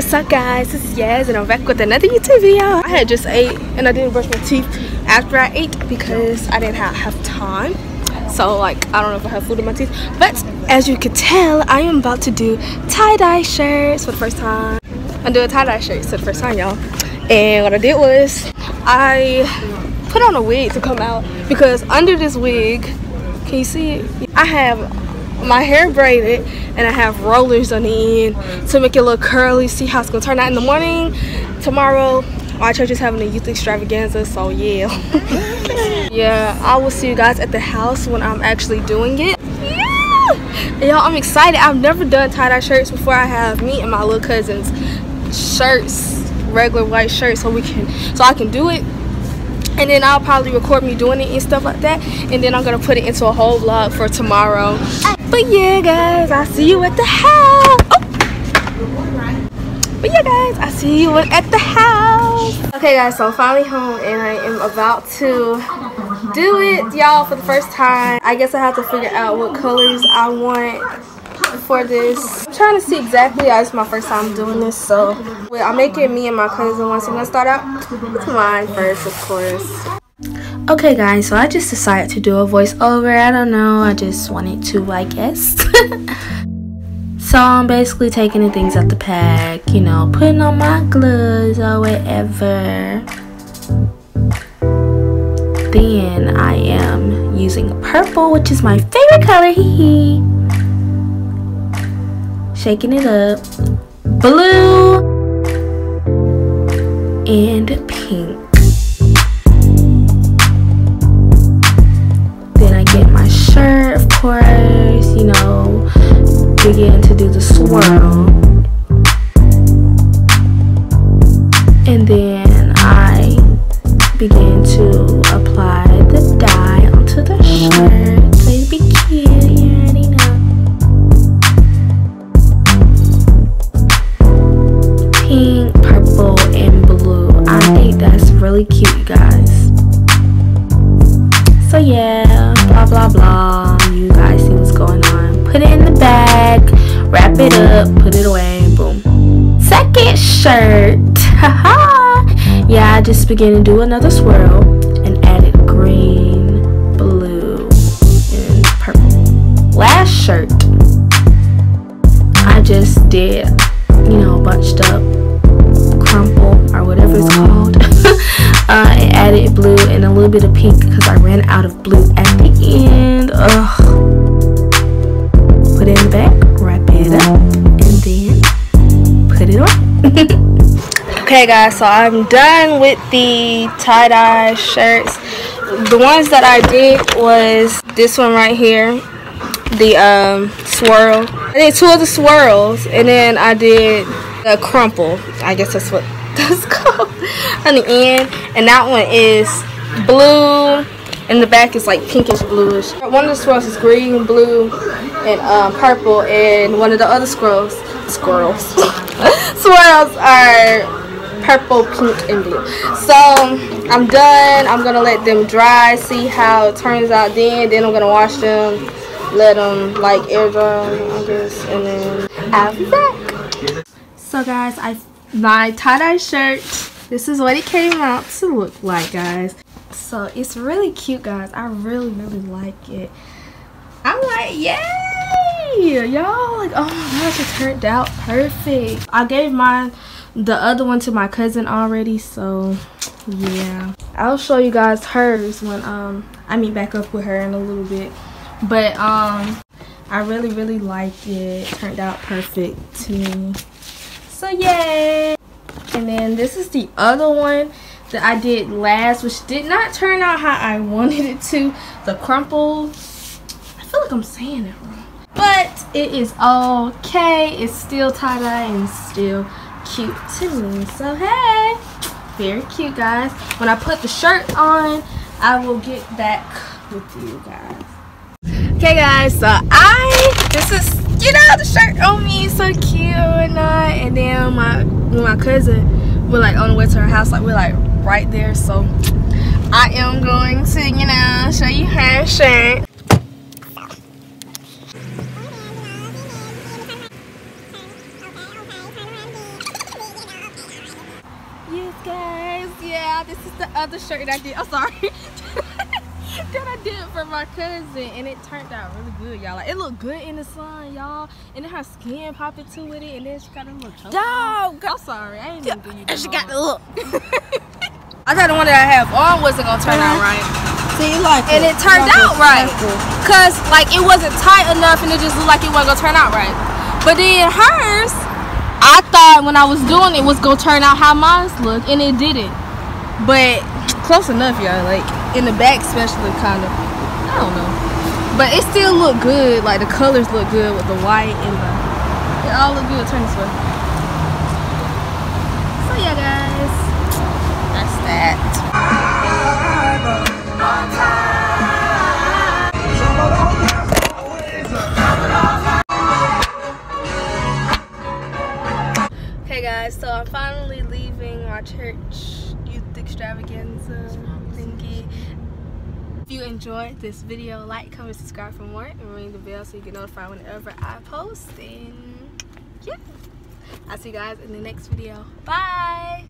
What's up guys, This is Yaz and I'm back with another YouTube video. I had just ate and I didn't brush my teeth after I ate because I didn't have, have time. So like, I don't know if I have food in my teeth. But as you can tell, I am about to do tie-dye shirts for the first time. I'm doing tie-dye shirts for the first time, y'all. And what I did was, I put on a wig to come out because under this wig, can you see it? I have my hair braided and I have rollers on the end to make it look curly see how it's gonna turn out in the morning. Tomorrow our church is having a youth extravaganza so yeah. Yeah I will see you guys at the house when I'm actually doing it. Yeah! Y'all I'm excited. I've never done tie-dye shirts before. I have me and my little cousins shirts regular white shirts so we can so I can do it and then I'll probably record me doing it and stuff like that. And then I'm gonna put it into a whole vlog for tomorrow. But yeah guys I'll see you at the house. Oh. but yeah guys I see you at the house. Okay guys so I'm finally home and I am about to do it y'all for the first time. I guess I have to figure out what colors I want for this. I'm trying to see exactly. It's my first time doing this, so well, I'm making me and my cousin. So I'm gonna start out with mine first, of course. Okay guys, so I just decided to do a voiceover. I don't know, I just wanted to, I guess. so I'm basically taking the things out the pack, you know, putting on my gloves or whatever. Then I am using purple, which is my favorite color. Hee shaking it up. Blue and pink. Then I get my shirt, of course, you know, begin to do the swirl. And then I begin to apply really cute, you guys. So yeah, blah blah blah. You guys see what's going on. Put it in the bag, wrap it up, put it away, boom. Second shirt. Haha. yeah, I just began to do another swirl and added green, blue, and purple. Last shirt. I just did you know, bunched up crumple or whatever it's called. Uh, added blue and a little bit of pink because I ran out of blue at the end. Ugh. Put it in the back, wrap it up, and then put it on. okay guys, so I'm done with the tie-dye shirts. The ones that I did was this one right here, the um, swirl. I did two of the swirls, and then I did a crumple. I guess that's what that's called on the end. And that one is blue, and the back is like pinkish bluish. One of the swirls is green, blue, and um, purple, and one of the other swirls, squirrels, swirls are purple, pink, and blue. So I'm done. I'm gonna let them dry, see how it turns out. Then, then I'm gonna wash them, let them like air dry, I guess, and then I'll be back. So guys, I my tie-dye shirt. This is what it came out to look like, guys. So it's really cute, guys. I really, really like it. I'm like, yay! Y'all, like, oh my gosh, it turned out perfect. I gave mine the other one to my cousin already, so yeah. I'll show you guys hers when um I meet back up with her in a little bit. But um I really, really like it. turned out perfect to me. So yay! And then this is the other one that I did last, which did not turn out how I wanted it to. The crumple. I feel like I'm saying it wrong. But it is okay. It's still tie-dye and still cute to me. So hey, very cute guys. When I put the shirt on, I will get back with you guys. Okay guys, so I, this is you know, the shirt on me so cute and not. And then my my cousin, we're like on the way to her house, like we're like right there. So I am going to, you know, show you her shirt. Yes guys, yeah, this is the other shirt I did. I'm sorry. that I did for my cousin and it turned out really good y'all. Like it looked good in the sun y'all and then her skin popping to with it and then she got a little chunky. Dog, I'm sorry I ain't even you and she got the look. I thought the one that I have. On wasn't gonna turn out uh-huh. right. See, you like and it. turned out right cause like it wasn't tight enough and it just looked like it wasn't gonna turn out right. But then hers I thought when I was doing it was gonna turn out how mine looked and it didn't. But close enough y'all like in the back especially kind of I don't know. But it still look good like the colors look good with the white and the it all look good turn this way. So yeah guys that's that. So I'm finally leaving my church extravaganza thingy if you enjoyed this video, like, comment, subscribe for more, and ring the bell so you get notified whenever I post. And yeah, I'll see you guys in the next video. Bye.